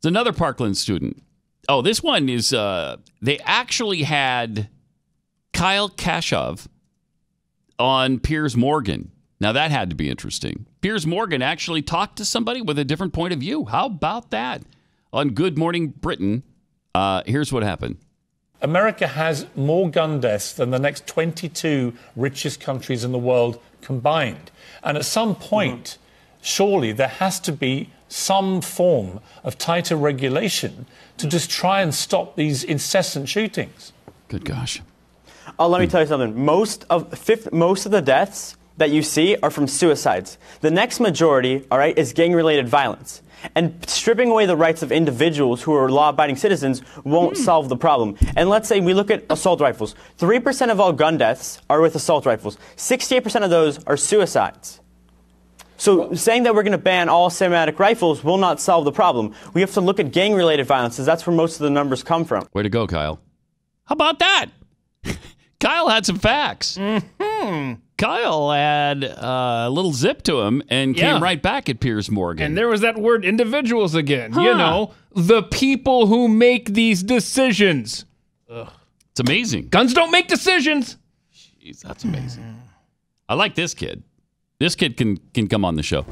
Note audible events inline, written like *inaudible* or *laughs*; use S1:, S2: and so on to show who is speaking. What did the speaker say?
S1: It's another Parkland student. Oh, this one is, uh, they actually had Kyle Kashuv on Piers Morgan. Now, that had to be interesting. Piers Morgan actually talked to somebody with a different point of view. How about that? On Good Morning Britain, uh, here's what happened.
S2: America has more gun deaths than the next 22 richest countries in the world combined. And at some point, surely there has to be some form of tighter regulation to just try and stop these incessant shootings.
S1: Good gosh.
S3: Oh, let me tell you something. Most of fifth, most of the deaths that you see are from suicides. The next majority, all right, is gang-related violence. And stripping away the rights of individuals who are law-abiding citizens won't hmm. solve the problem. And let's say we look at assault rifles. 3% of all gun deaths are with assault rifles. 68% of those are suicides. So saying that we're going to ban all semi-automatic rifles will not solve the problem. We have to look at gang-related violence, as that's where most of the numbers come from.
S1: Way to go, Kyle. How about that? *laughs* Kyle had some facts. Hmm. Kyle had uh, a little zip to him and
S4: Yeah.
S1: came right back at Piers Morgan.
S4: And there was that word individuals again.
S1: Huh.
S4: You know, the people who make these decisions.
S1: It's amazing.
S4: Guns don't make decisions.
S1: Jeez, that's amazing. I like this kid. This kid can can come on the show.